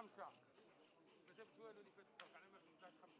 خمسة. والو اللي فات على ما خمسة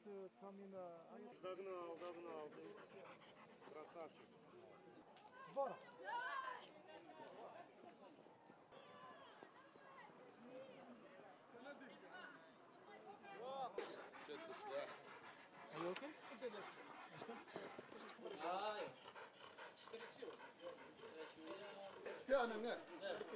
это камина. Догнал, догнал. Красавчик. Бора. Что-то сюда. Are you okay? Ay. Bir tane ne? Evet.